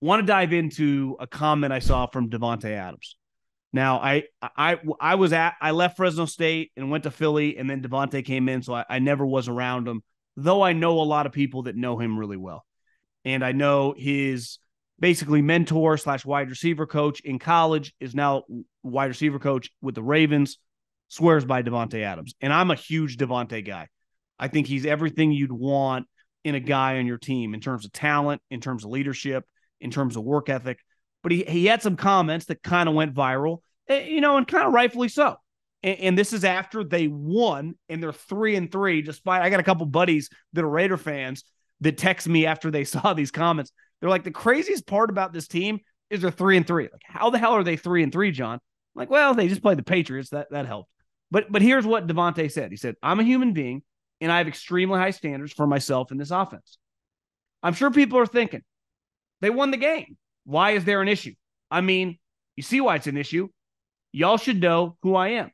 want to dive into a comment I saw from Davante Adams. Now, I I I was at I left Fresno State and went to Philly, and then Davante came in, so I, I never was around him. Though I know a lot of people that know him really well, and I know his basically mentor slash wide receiver coach in college is now wide receiver coach with the Ravens. Swears by Davante Adams, and I'm a huge Davante guy. I think he's everything you'd want in a guy on your team in terms of talent, in terms of leadership, in terms of work ethic. But he, he had some comments that kind of went viral, eh, you know, and kind of rightfully so. And, and, this is after they won and they're three and three, despite I got a couple buddies that are Raider fans that text me after they saw these comments. They're like, the craziest part about this team is they're three and three. Like, how the hell are they three and three, John? I'm like, well, they just played the Patriots. That that helped. But but here's what Davante said. He said, I'm a human being and I have extremely high standards for myself in this offense. I'm sure people are thinking, they won the game. Why is there an issue? I mean, you see why it's an issue. Y'all should know who I am,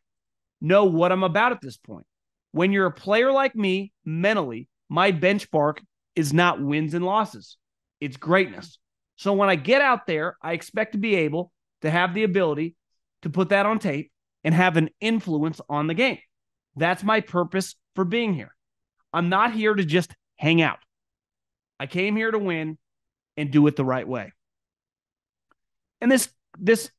know what I'm about at this point. When you're a player like me, mentally, my benchmark is not wins and losses, it's greatness. So when I get out there, I expect to be able to have the ability to put that on tape and have an influence on the game. That's my purpose for being here. I'm not here to just hang out. I came here to win and do it the right way. And this this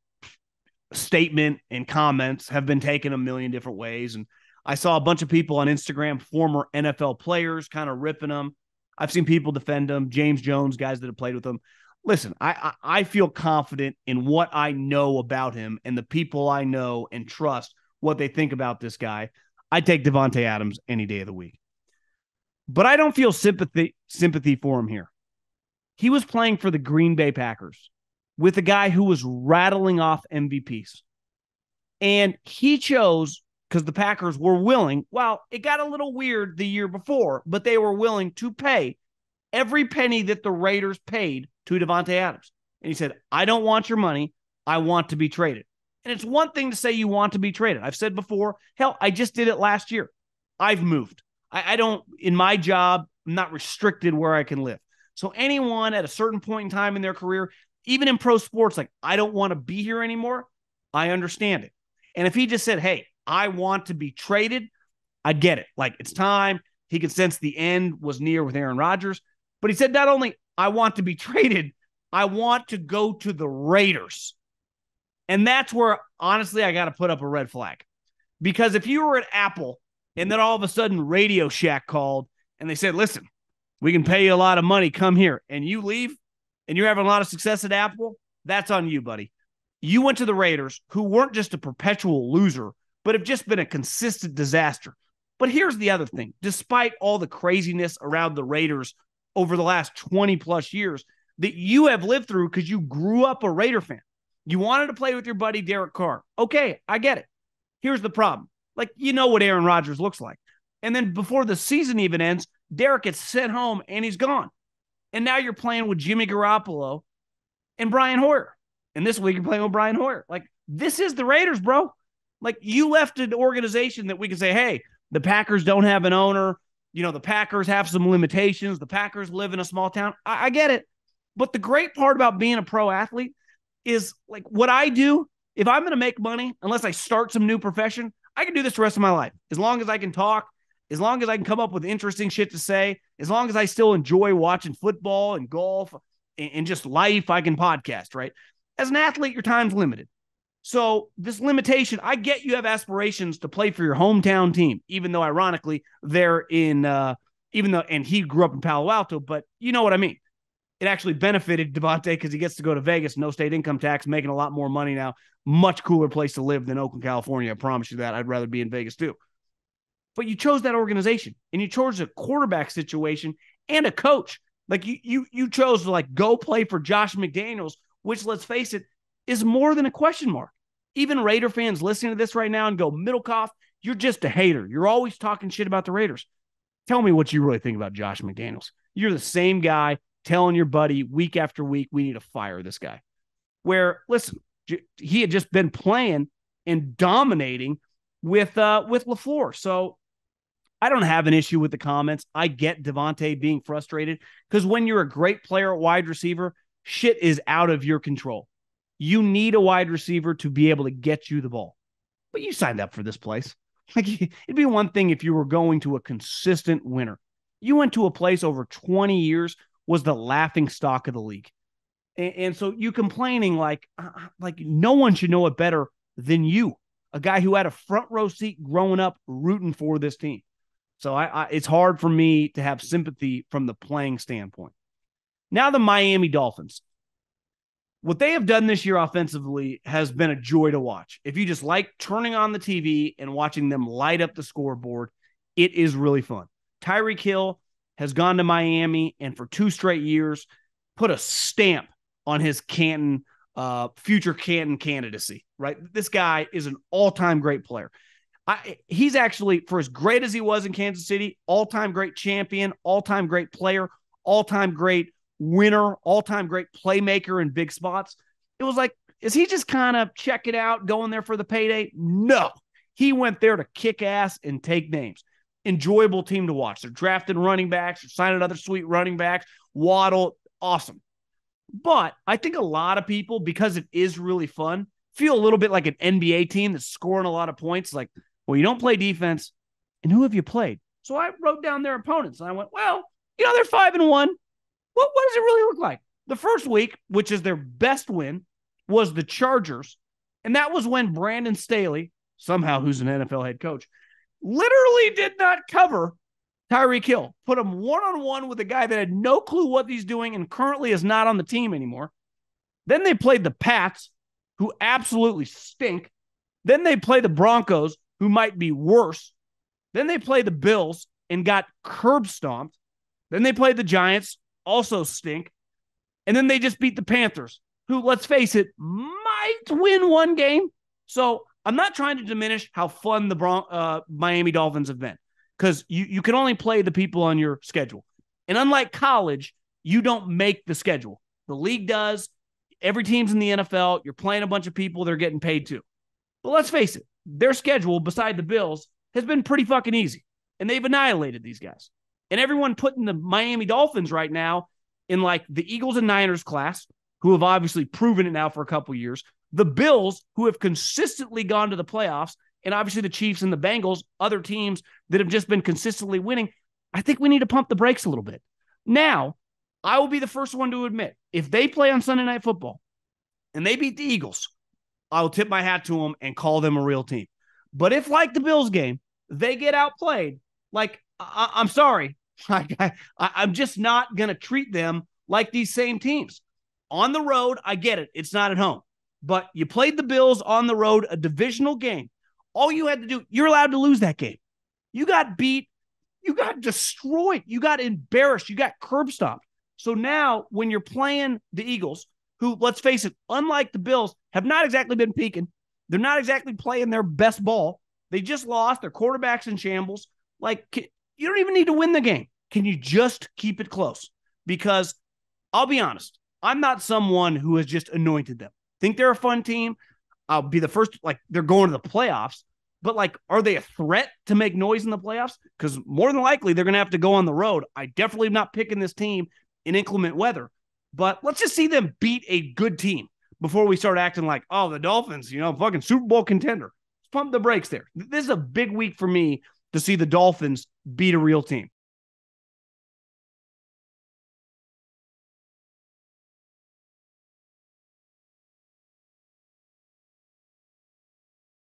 statement and comments have been taken a million different ways and I saw a bunch of people on Instagram, former NFL players, kind of ripping them. I've seen people defend them, James Jones, guys that have played with him. Listen, I, I, I feel confident in what I know about him and the people I know and trust what they think about this guy. I take Davante Adams any day of the week. But I don't feel sympathy sympathy for him here. He was playing for the Green Bay Packers with a guy who was rattling off MVPs. And he chose because the Packers were willing, well, it got a little weird the year before, but they were willing to pay every penny that the Raiders paid to Davante Adams. And he said, I don't want your money. I want to be traded. And it's one thing to say you want to be traded. I've said before, hell, I just did it last year. I've moved. I, I don't, in my job, I'm not restricted where I can live. So anyone at a certain point in time in their career, even in pro sports, like, I don't want to be here anymore, I understand it. And if he just said, hey, I want to be traded, I get it. Like, it's time. He could sense the end was near with Aaron Rodgers. But he said, not only I want to be traded, I want to go to the Raiders. And that's where, honestly, I got to put up a red flag. Because if you were at Apple and then all of a sudden Radio Shack called and they said, listen, we can pay you a lot of money, come here, and you leave and you're having a lot of success at Apple, that's on you, buddy. You went to the Raiders, who weren't just a perpetual loser, but have just been a consistent disaster. But here's the other thing despite all the craziness around the Raiders over the last 20 plus years that you have lived through because you grew up a Raider fan, you wanted to play with your buddy Derek Carr. Okay, I get it. Here's the problem. Like, you know what Aaron Rodgers looks like. And then before the season even ends, Derek gets sent home and he's gone. And now you're playing with Jimmy Garoppolo and Brian Hoyer. And this week you're playing with Brian Hoyer. Like, this is the Raiders, bro. Like, you left an organization that we can say, hey, the Packers don't have an owner. You know, the Packers have some limitations. The Packers live in a small town. I, I get it. But the great part about being a pro athlete is like what I do, if I'm going to make money, unless I start some new profession, I can do this the rest of my life. As long as I can talk, as long as I can come up with interesting shit to say, as long as I still enjoy watching football and golf and, and just life, I can podcast, right? As an athlete, your time's limited. So this limitation, I get you have aspirations to play for your hometown team, even though ironically they're in uh even though and he grew up in Palo Alto, but you know what I mean it actually benefited Davante because he gets to go to Vegas, no state income tax, making a lot more money now. Much cooler place to live than Oakland, California. I promise you that. I'd rather be in Vegas too. But you chose that organization and you chose a quarterback situation and a coach. Like you you you chose to like go play for Josh McDaniels, which let's face it, is more than a question mark. Even Raider fans listening to this right now and go, Middlekauff, you're just a hater. You're always talking shit about the Raiders. Tell me what you really think about Josh McDaniels. You're the same guy telling your buddy week after week, we need to fire this guy. Where, listen, he had just been playing and dominating with uh with LaFleur. So I don't have an issue with the comments. I get Davante being frustrated because when you're a great player at wide receiver, shit is out of your control. You need a wide receiver to be able to get you the ball. But you signed up for this place. Like it'd be one thing if you were going to a consistent winner. You went to a place over 20 years was the laughing stock of the league. And, and so you complaining like uh, uh, like no one should know it better than you, a guy who had a front row seat growing up rooting for this team. So I, I it's hard for me to have sympathy from the playing standpoint. Now the Miami Dolphins what they have done this year offensively has been a joy to watch. If you just like turning on the TV and watching them light up the scoreboard, it is really fun. Tyreek Hill has gone to Miami and for two straight years put a stamp on his Canton uh, future Canton candidacy. Right, this guy is an all-time great player. I, he's actually for as great as he was in Kansas City, all-time great champion, all-time great player, all-time great winner, all time great playmaker in big spots. It was like, is he just kind of checking out, going there for the payday? No, he went there to kick ass and take names. Enjoyable team to watch. They're drafting running backs, they're signing other sweet running backs. Waddle, awesome. But I think a lot of people, because it is really fun, feel a little bit like an NBA team that's scoring a lot of points. Like, well, you don't play defense. And who have you played? So I wrote down their opponents and I went, well, you know, they're five and one. What, what does it really look like? The first week, which is their best win, was the Chargers. And that was when Brandon Staley, somehow who's an NFL head coach, literally did not cover Tyreek Hill, put him one on one with a guy that had no clue what he's doing and currently is not on the team anymore. Then they played the Pats, who absolutely stink. Then they play the Broncos, who might be worse. Then they play the Bills and got curb stomped. Then they played the Giants, also stink. And then they just beat the Panthers, who, let's face it, might win one game. So I'm not trying to diminish how fun the Bron- uh, Miami Dolphins have been because you, you can only play the people on your schedule. And unlike college, you don't make the schedule. The league does. Every team's in the NFL. You're playing a bunch of people, they're getting paid too. But let's face it, their schedule, beside the Bills, has been pretty fucking easy. And they've annihilated these guys. And everyone putting the Miami Dolphins right now in like the Eagles and Niners class, who have obviously proven it now for a couple years, the Bills, who have consistently gone to the playoffs, and obviously the Chiefs and the Bengals, other teams that have just been consistently winning. I think we need to pump the brakes a little bit. Now, I will be the first one to admit if they play on Sunday Night Football and they beat the Eagles, I will tip my hat to them and call them a real team. But if, like the Bills game, they get outplayed, like I, am sorry. I, I'm just not going to treat them like these same teams. On the road, I get it. It's not at home. But you played the Bills on the road, a divisional game. All you had to do, you're allowed to lose that game. You got beat. You got destroyed. You got embarrassed. You got curb stomped. So now, when you're playing the Eagles, who, let's face it, unlike the Bills, have not exactly been peaking, they're not exactly playing their best ball. They just lost. Their quarterback's in shambles. Like, you don't even need to win the game. Can you just keep it close? Because I'll be honest, I'm not someone who has just anointed them. Think they're a fun team. I'll be the first, like, they're going to the playoffs, but like, are they a threat to make noise in the playoffs? Because more than likely, they're going to have to go on the road. I definitely am not picking this team in inclement weather, but let's just see them beat a good team before we start acting like, oh, the Dolphins, you know, fucking Super Bowl contender. Let's pump the brakes there. This is a big week for me to see the Dolphins beat a real team.